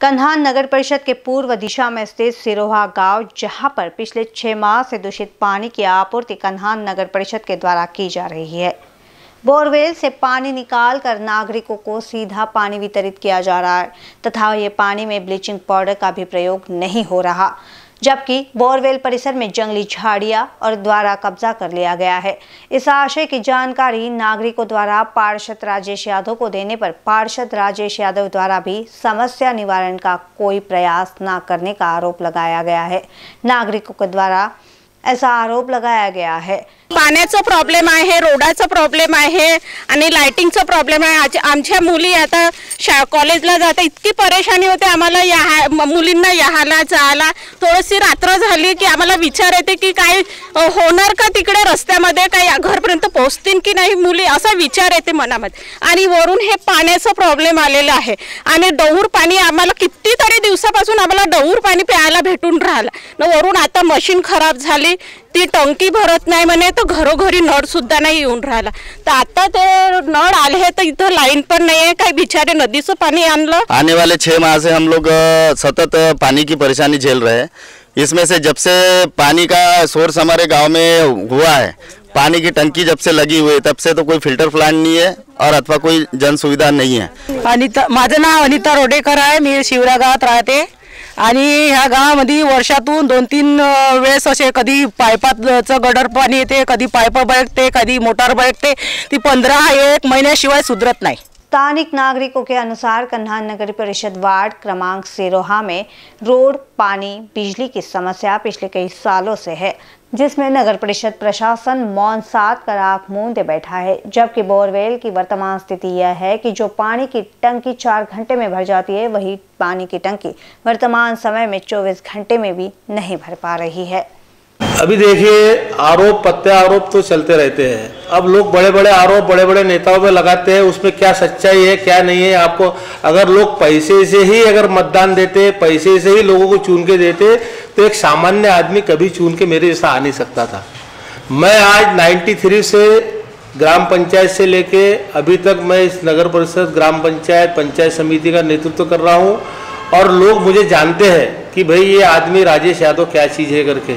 कन्हान नगर परिषद के पूर्व दिशा में स्थित सिरोहा गाँव, जहाँ पर पिछले छह माह से दूषित पानी की आपूर्ति कन्हान नगर परिषद के द्वारा की जा रही है। बोरवेल से पानी निकाल कर नागरिकों को सीधा पानी वितरित किया जा रहा है, तथा ये पानी में ब्लीचिंग पाउडर का भी प्रयोग नहीं हो रहा। जबकि बोरवेल परिसर में जंगली झाड़िया और द्वारा कब्जा कर लिया गया है। इस आशय की जानकारी नागरिकों द्वारा पार्षद राजेश यादव को देने पर पार्षद राजेश यादव द्वारा भी समस्या निवारण का कोई प्रयास न करने का आरोप लगाया गया है। नागरिकों के द्वारा ऐसा आरोप लगाया गया है। पाण्याचा प्रॉब्लेम आहे रोडाचा प्रॉब्लेम आहे आणि लायटिंगचा प्रॉब्लेम आहे. आज आमच्या मुली आता शा कॉलेजला जाता इतकी परेशानी होते आम्हाला या मुलींना याहाला जायला. थोडीशी रात्र झाली की आम्हाला विचार येते की काय होणार का तिकडे रस्त्यामध्ये? काही घरपर्यंत पोहोचतील की नाही मुली? असा विचार येते मनामध्ये. आणि वरून हे पाण्याचा प्रॉब्लेम आलेला आहे. आणि डौर पाणी आम्हाला कितीतरी दिवसापासून आम्हाला डौर पाणी प्यायला भेटून राहिलं. वरून आता मशीन खराब झाली. ती टंकी भरत नाही म्हणे तर घरोघरी नळ सुद्धा नाही येऊन राहिला. तर आता ते नळ आले तर इथं लाईन पण नाही आहे काही बिचारे नदीचं पाणी आणलं. आने वाले छह माह से हम लोग सतत पानी की परेशानी झेल रहे हैं। इसमें से जब से पानी का सोर्स हमारे गाँव में हुआ है पानी की टंकी जब से लगी हुई है तब से तो कोई फ़िल्टर प्लांट नहीं है और अथवा कोई जन सुविधा नहीं है। अनिता माझं नाव अनिता रोडेकर आहे मी शिवरा गावात राहते. आणि ह्या गावामध्ये वर्षातून दोन तीन वेळेस असे कधी पायपाचं गडर पाणी येते कधी पायप बळकते कधी मोटार बळकते ती पंधरा एक महिन्याशिवाय सुधरत नाही. स्थानिक नागरिकों के अनुसार कन्हान नगर परिषद वार्ड क्रमांक सिरोहा में रोड, पानी, बिजली की समस्या पिछले कई सालों से है, जिसमें नगर परिषद प्रशासन मौन सात कर आँख मूंदे बैठा है, जबकि बोरवेल की वर्तमान स्थिति यह है कि जो पानी की टंकी चार घंटे में भर जाती है, वही पानी की टंकी वर्तमान समय में 24 घंटे में भी नहीं भर पा रही है। अभी देखिए, आरोप पत्ते आरोप तो चलते रहते हैं। अब लोग बड़े बड़े आरोप बड़े बड़े नेताओं पे लगाते हैं, उसमें क्या सच्चाई है, क्या नहीं है, आपको अगर लोग पैसे से ही अगर मतदान देते, पैसे से ही लोगों को चुन के देते तो एक सामान्य आदमी कभी चुन के मेरे जैसा आ नहीं सकता था। मैं आज 93 से ग्राम पंचायत से लेके अभी तक मैं इस नगर परिषद, ग्राम पंचायत पंचायत समिति का नेतृत्व कर रहा हूँ और लोग मुझे जानते हैं कि भाई ये आदमी राजेश यादव क्या चीज़ है करके।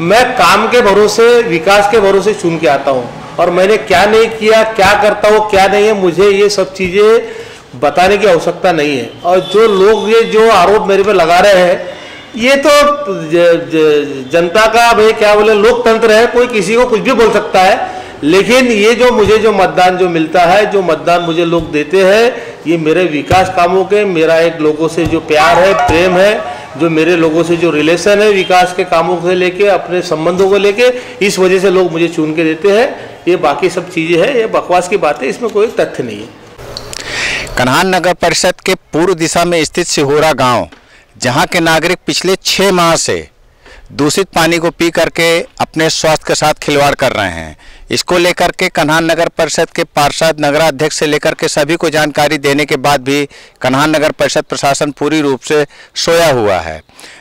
मैं काम के भरोसे विकास के भरोसे चुन के आता हूँ। और मैंने क्या नहीं किया क्या करता हूँ क्या नहीं है मुझे ये सब चीज़ें बताने की आवश्यकता नहीं है। और जो लोग ये जो आरोप मेरे पे लगा रहे हैं ये तो ज, ज, जनता का भाई क्या बोले लोकतंत्र है कोई किसी को कुछ भी बोल सकता है। लेकिन ये जो मुझे जो मतदान जो मिलता है जो मतदान मुझे लोग देते हैं ये मेरे विकास कामों के मेरा एक लोगों से जो प्यार है प्रेम है जो मेरे लोगों से जो रिलेशन है, विकास के कामों को लेके, अपने संबंधों को लेके, इस वजह से लोग मुझे चुन के देते हैं। ये बाकी सब चीज़ें हैं, ये बकवास की बात है इसमें कोई तथ्य नहीं है। कन्हान नगर परिषद के पूर्व दिशा में स्थित सिहोरा गाँव, जहाँ के नागरिक पिछले छः माह से दूषित पानी को पी करके अपने स्वास्थ्य के साथ खिलवाड़ कर रहे हैं। इसको लेकर के कन्हान नगर परिषद के पार्षद नगराध्यक्ष से लेकर के सभी को जानकारी देने के बाद भी कन्हान नगर परिषद प्रशासन पूरी रूप से सोया हुआ है।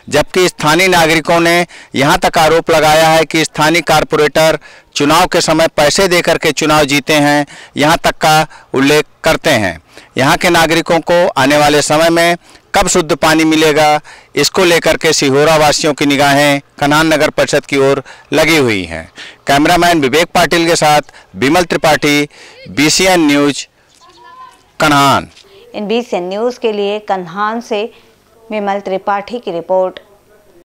जबकि स्थानीय नागरिकों ने यहाँ तक आरोप लगाया है कि स्थानीय कारपोरेटर चुनाव के समय पैसे देकर के चुनाव जीते हैं, यहाँ तक का उल्लेख करते हैं। यहाँ के नागरिकों को आने वाले समय में कब शुद्ध पानी मिलेगा? इसको लेकर के सिहोरा वासियों की निगाहें कन्हान नगर परिषद की ओर लगी हुई हैं। कैमरामैन विवेक पाटिल के साथ विमल त्रिपाठी बीसीएन न्यूज़ कन्हान। इन बीसीएन न्यूज़ के लिए कन्हान से विमल त्रिपाठी की रिपोर्ट।